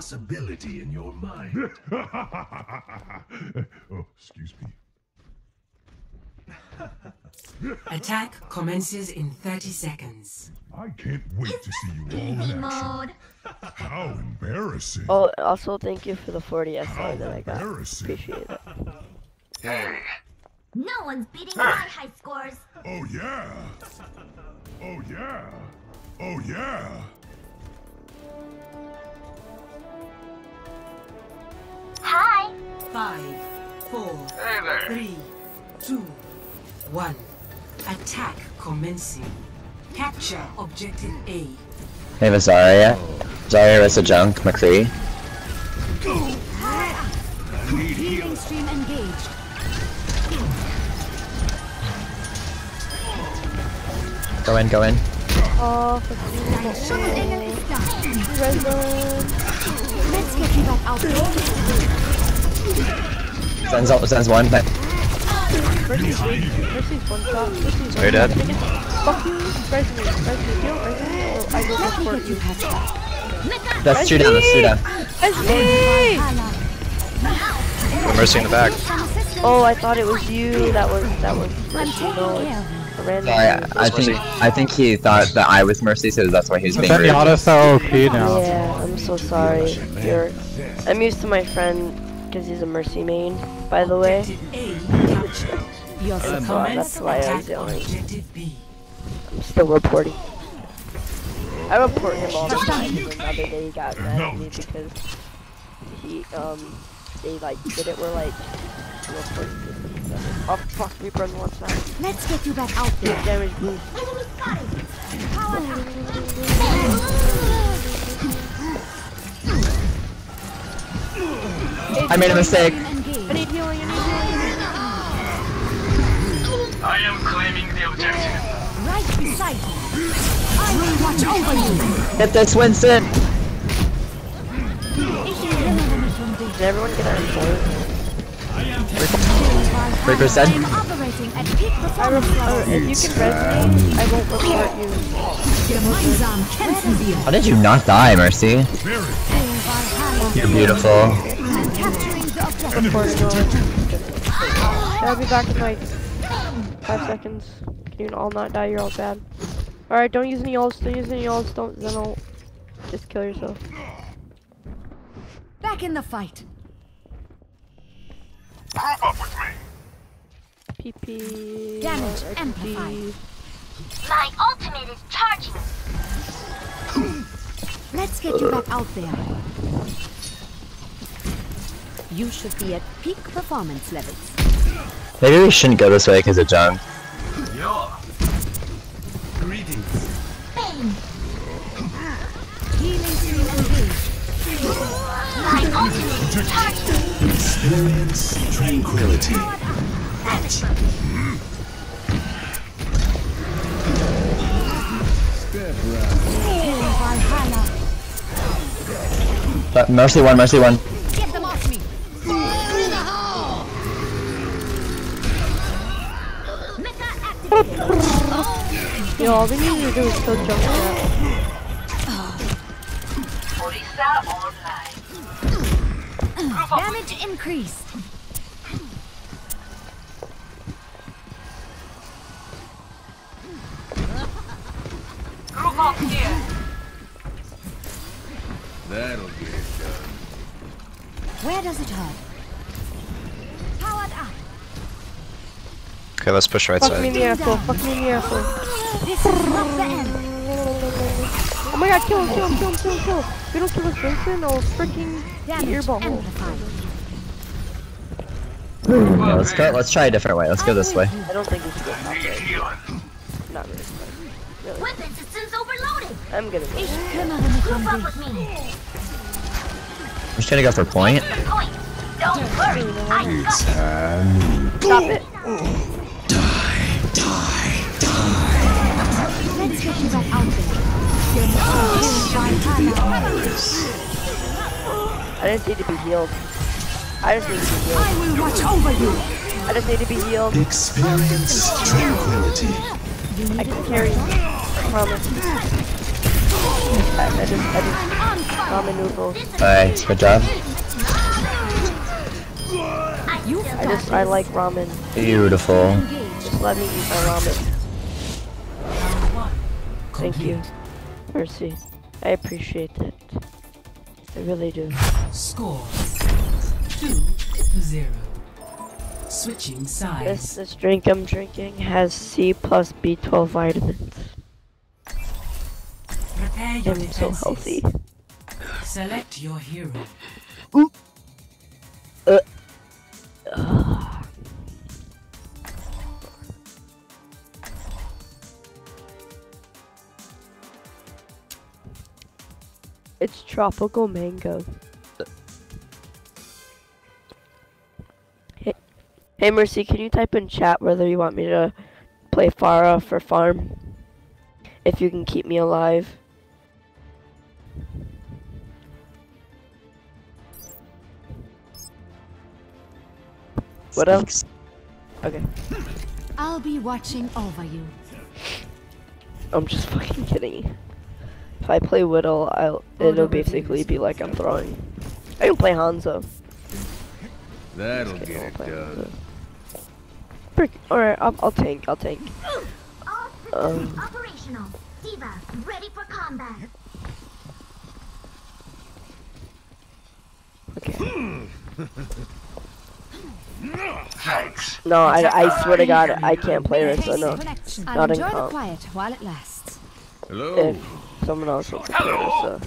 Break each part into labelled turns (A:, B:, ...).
A: possibility in your mind.
B: oh, excuse me.
C: Attack commences in 30 seconds.
B: I can't wait to see you all in action.
D: Mode.
B: How embarrassing.
E: Oh, also thank you for the 40 SR that I got.
B: embarrassing.
E: Appreciate it.
A: Hey,
D: No one's beating my high scores.
B: Oh yeah. Oh yeah. Oh yeah.
C: Five, four,
A: hey there.
C: three, two, one. Attack commencing. Capture objective A.
F: Hey, Zarya. Zarya is a junk, McCree.
D: Healing stream engaged.
F: Go in, go in.
E: Oh, fuck
D: Let's get you back out there.
F: Zen's, ult- Zen's one. But
E: Mercy's weak. Mercy's one shot. Mercy's
F: Are you dead?
E: Fuck you. Res me. Heal. Res. Or I will report you.
F: that's two down, that's two down.
E: Res me!
F: We're Mercy in the back.
E: Oh, I thought it was you. That was, that was Mercy. No, it's.
F: Sorry, I, I think I think he thought that I was Mercy, so that's why he was being rude.
G: Zenyatta's so OP now.
E: Yeah, I'm so sorry. You're, I'm used to my friend because he's a Mercy main, by the way.
C: Objective A captured.
E: That's why I was
C: attack
E: yelling.
C: objective B.
E: I'm still reporting. I report him all the time. and The other day he got mad at me because he um they like did it where like he reported this. Oh fuck, we burned one side.
D: Let's get you back out there.
E: Damage blue.
F: I made a mistake.
E: I
D: Engaged.
E: need healing. I need healing.
A: I am claiming the objective.
D: Right beside you. I will watch over you.
F: Hit this, Winston.
E: Did everyone get our point?
F: Reaper said.
D: I am operating at peak performance
E: report. If you can res me, I won't report you.
D: Gemeinsam kämpfen wir.
F: How did you not die, Mercy?
B: Very.
D: Valhalla.
F: You're beautiful.
D: I'm capturing the objective.
E: Report it all. I'll be back in like five seconds. Can you all not die? You're all bad. Alright, don't use any ults. Don't use any ults. Don't. Then I'll just kill yourself.
D: Back in the fight.
B: Group up with me.
E: PP.
D: Damage amplified. My ultimate is charging. Let's get you back out there. You should be at peak performance levels.
F: Maybe we shouldn't go this way because of junk.
A: Yo. Greetings.
D: Bang! Healing stream engaged. My ultimate is.
A: Experience tranquility.
D: Healing
F: But Mercy one, Mercy one.
D: Get them off me. Mecha activated.
E: Yo, all we need to do is kill junk now.
D: Damage increased.
A: That'll get it done.
D: Where does it hurt? Powered up.
F: Okay, let's push right
E: Fuck me in the asshole. Fuck me in the asshole.
D: This is not the end.
E: Oh my god, kill him, kill him, kill him, kill him, kill him. If you don't kill this Vincent, I'll freaking eat your butthole.
D: amplified.
F: Let's go. Let's try a different way. Let's go this way.
E: I don't think we should go top
A: Need
E: Not really. Really.
D: Weapon systems overloaded.
E: I'm gonna go.
D: Ich kümmere mich
H: Group up with me.
F: I'm just gonna go for point.
H: Point. Don't worry. I got
E: Stop it.
D: Let's get you back out there.
E: I just need to be healed. I just need to be healed.
D: I will watch over you.
E: I just need to be healed.
A: Experience tranquility.
E: I can carry. I promise. I, I just, I just, ramen noodles.
F: Alright, good job.
E: I just, I like ramen.
F: Beautiful.
E: Just let me eat my ramen. Thank you. Mercy. I appreciate that. I really do.
C: Score. Two to zero. Switching
E: This,
C: sides.
E: this drink I'm drinking has C plus B12 vitamins.
C: Prepare your
E: I'm so healthy.
C: Select your hero. Uh.
E: It's tropical mango. Hey, hey Mercy, can you type in chat whether you want me to play Pharah for farm? If you can keep me alive. What else? Okay.
D: I'll be watching over you.
E: I'm just fucking kidding. If I play Whittle, I'll it'll basically be like I'm throwing. I can play Hanzo.
A: That'll
E: Okay,
A: get it
E: play
A: done.
E: Hanzo. Frick. Alright, I'll, I'll tank, I'll tank. Um.
H: operational. D.Va, ready for combat.
E: Okay.
A: Thanks.
E: No, I, I swear to God, I can't play this, so no. Not in
D: enjoy the
E: comp.
D: quiet while it lasts.
A: Hello.
E: If someone else wants to play this, uh,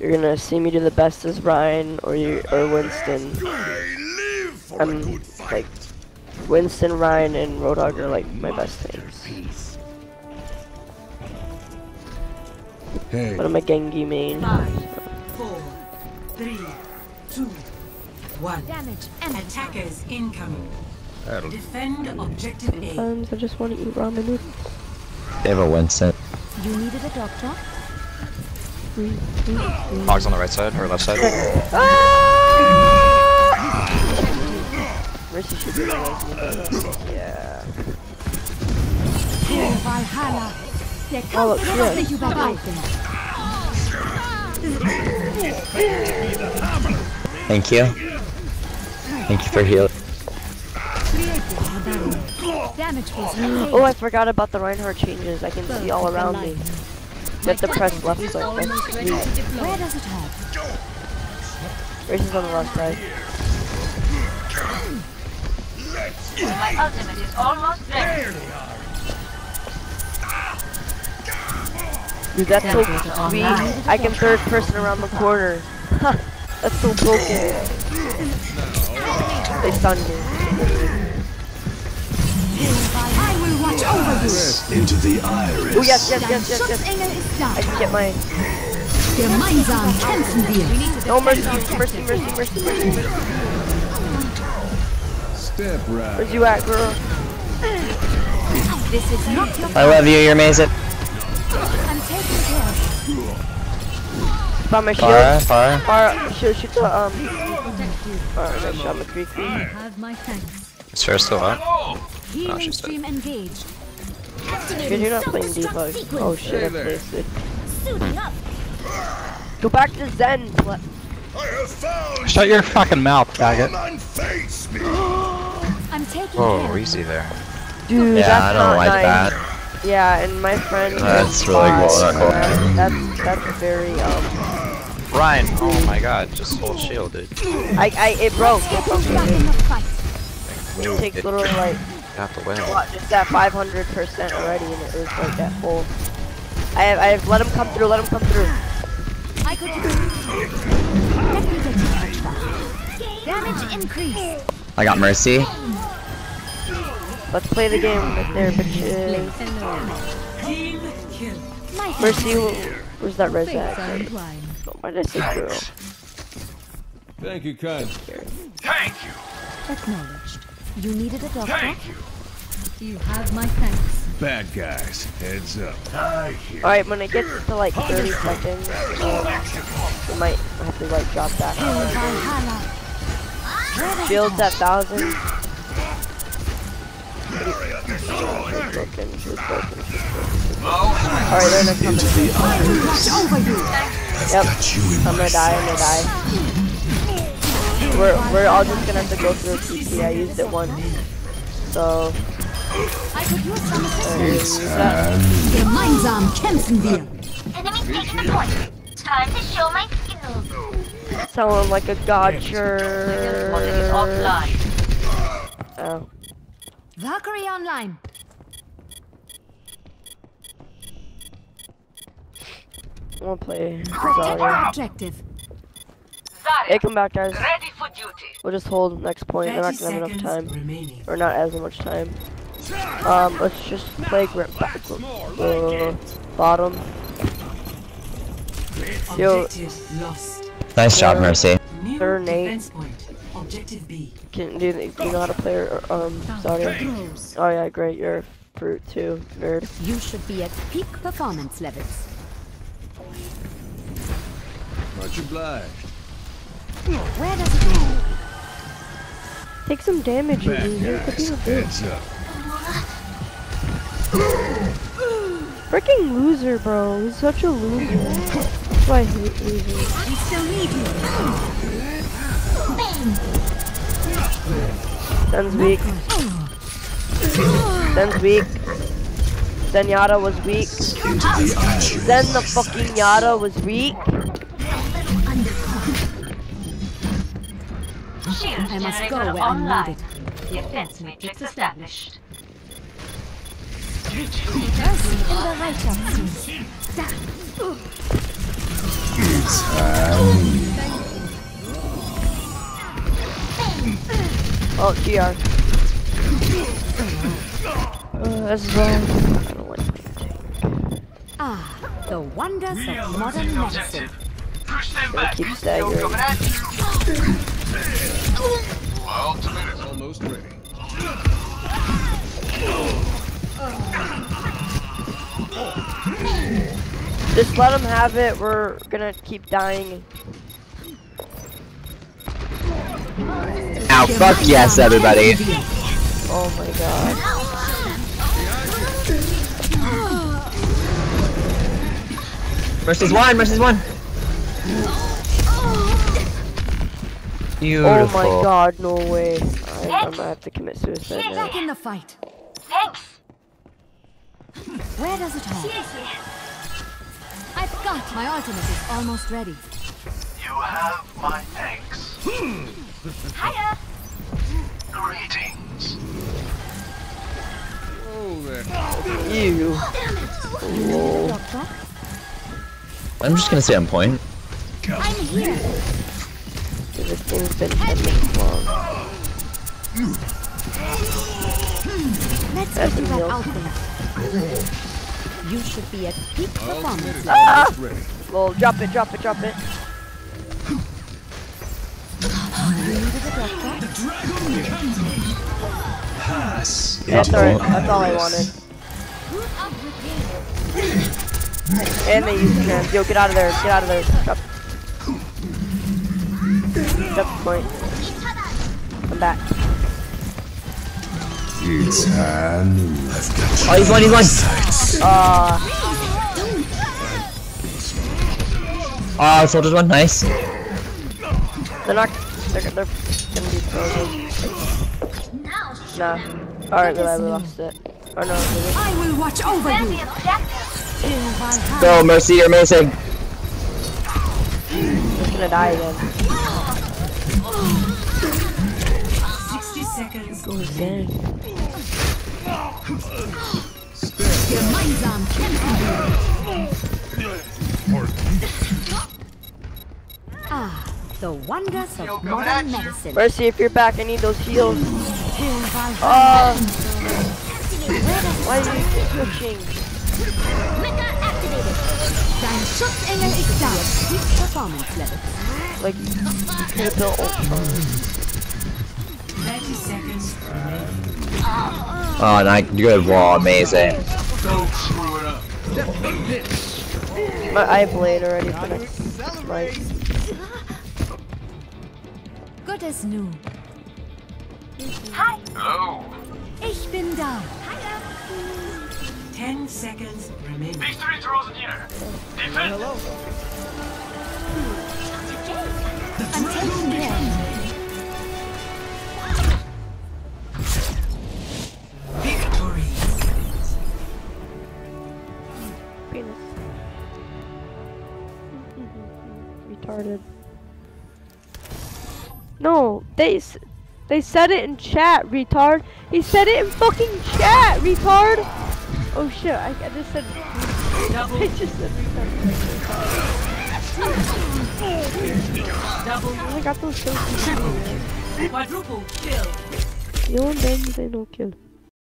E: You're gonna see me do the best as Rein or you or Winston.
B: I live for
E: I'm like Winston, Rein, and Roadhog are like my best things.
A: Hey.
E: But I'm a Genji main.
C: Five, four, three, two, one.
D: Damage and
C: Attackers incoming.
A: That'll
C: Defend objective A.
E: Sometimes I just want to eat ramen noodles.
F: They have a Winston.
D: You needed a doctor?
I: Hogs on the right side or left side. Ah!
E: Mercy should be like me, but, yeah.
D: Here, Valhalla. Der
E: Oh,
D: Kampf
E: look,
D: wird
E: yes.
D: sich überreichen.
F: Thank you. Thank you for healing.
E: Oh, I forgot about the Reinhardt changes. I can see all around me. You have to press left click. That's sweet.
D: Where does it hurt?
E: Races on the left side.
H: My ultimate is almost ready.
E: Dude, that's so sweet. I can third person around the corner. Ha, that's so broken. They stunned me.
D: I will watch over you.
A: into the oh, iris.
E: Oh yes, yes, yes, yes, yes.
D: Schutzengel ist da.
E: I can get mine.
D: Gemeinsam kämpfen wir.
E: No mercy, mercy, mercy, mercy, mercy, mercy.
A: Step right.
E: Where's you at, girl?
D: This is not your
F: I love you, you're amazing.
D: I'm taking care of you.
E: Found my shield.
F: Far, far.
E: Far, shoot, shoot the, um. Alright, I shot McCreepy.
D: Have my thanks.
I: Is Sarah still up?
D: Healing
I: she's dead.
D: stream engaged.
E: Good, you're not playing D-Bug. Oh shit, I placed it.
H: Suiting up.
E: Go back to Zen. What?
B: I have found
I: Shut your fucking mouth, faggot.
B: Come and face me.
D: I'm taking care
I: Whoa,
D: of
I: easy there.
E: Dude,
F: Yeah,
E: that's
F: I don't
E: not
F: like
E: nice.
F: that.
E: Yeah, and my friend.
F: That's
E: is
F: really
E: five,
F: cool,
E: so
F: not cool.
E: That's, that's that's very um.
I: Rein, oh my god, just hold shield, dude.
E: I I it broke. It broke.
D: back in the.
E: It takes literally like
I: Got the whale.
E: what, just at 500 percent already, and it was like that full. I have I have let him come through. Let him come through.
D: I could get you touched back. Damage increase.
F: I got Mercy.
E: Let's play the game right there, bitches.
C: Team kill.
D: My
E: Mercy, where's that res
D: fates are
E: at?
D: entwined.
E: Why did I say girl?
A: Thank you, kind.
B: Thank you.
D: Acknowledged. You needed a doctor?
B: Thank you.
D: You have my thanks.
A: Bad guys. Heads up.
B: I hear.
E: Alright, when it gets to like 30 seconds, um, we might have to like drop back.
D: Valhalla.
E: Shields at 1000. Alright, they're gonna come in.
D: Watch over you.
E: Yep. I'm gonna die, I'm gonna die. We're, we're all just gonna have to go through a CP. I used it once. So,
D: I could use some assistance. Gemeinsam kämpfen wir.
H: Enemy taking the point. Time to show my skills.
E: Sound like a god
C: Model is
E: sure.
C: offline.
E: Oh.
D: Valkyrie online.
E: I wanna play
D: Protect
E: Zarya.
D: objective.
E: Hey, come back, guys.
C: Ready for duty.
E: We'll just hold next point. They're not gonna have enough time.
C: remaining.
E: Or not as much time. Um, let's just play grip back. Uh, bottom. Yo.
C: Objective lost.
F: Nice job, Mercy.
E: Third and eight.
C: defense point. Objective B.
E: Can do you, do you know how to play or, um
D: sorry.
E: Oh yeah, great. You're a fruit too, nerd.
D: You should be at peak performance levels.
A: Much obliged.
D: Where does it go?
E: Take some damage, you
A: Bad
E: loser. Could
A: guys,
E: be a bitch.
A: heads up.
E: Freaking loser, bro. He's such a loser. That's why I hate losers.
D: We still need you.
E: Zen's weak. Zen's weak. Zenyatta was weak. Zen the fucking Yada was weak.
D: I must go where I'm needed.
H: Defense matrix established.
D: Mercy in the right
E: Oh, GR. Uh, this is wrong. Like.
D: Ah, the wonders of modern medicine.
B: Push them
E: Gotta
B: back.
E: keep staggering.
B: Coming at you. Ultimate.
A: Almost ready.
E: Just let him have it. We're gonna keep dying.
F: Ow, fuck yes, everybody.
E: Oh my god.
F: Mercy's one, Mercy's one. Beautiful.
E: Oh my god, no way. I, I'm gonna have to commit suicide now.
D: Back in the fight.
H: Thanks.
D: Where does it hurt? I've got my ultimate is almost ready.
B: You have my thanks.
H: Hiya.
B: Greetings.
A: Oh, there.
E: You.
D: Doctor,
F: I'm just gonna stay on point.
D: I'm here.
E: This thing's been 10 minutes.
D: Let's get you
E: a
D: out there. You should be at peak performance.
E: Ah! Well, drop it, drop it, drop it. Yeah, that's alright. That's all I wanted. And they use trans. Yo, get out of there. Get out of there. Drop. Drop the point. I'm back.
A: It's
F: Oh, he's one, he's one.
E: Uh,
F: Oh, soldier's one, nice.
E: they're not. They're, they're gonna be frozen. Nah. Alright, we we lost it. Or no, we.
D: I will watch over
H: Defend
D: you.
H: the objective.
F: Go, Mercy, you're amazing.
E: We're gonna die again.
C: 60 seconds.
E: Dang.
D: Gemeinsam the wonders of modern medicine.
E: Mercy, if you're back, I need those heals.
D: Till
E: Uh, why are you switching?
D: Dein Schutzengel ist da. Performance level.
E: Like, you could have built Ultron.
C: 30 seconds remaining.
F: Oh, nice, good wall, amazing.
B: Don't screw it up.
E: But I have Blade already for next fight.
D: Good as new.
B: Hello.
D: Ich bin da.
C: Ten seconds remaining.
B: Victory throws near. Defend.
D: I'm taking care.
C: Victory.
E: Penis. Retarded. No, they s- they said it in chat, retard. He said it in fucking chat, retard. Oh shit, I, I just said.
C: Double,
E: I just said retard.
C: double,
E: I got those so confused.
C: quadruple kill.
E: You and then they no kill.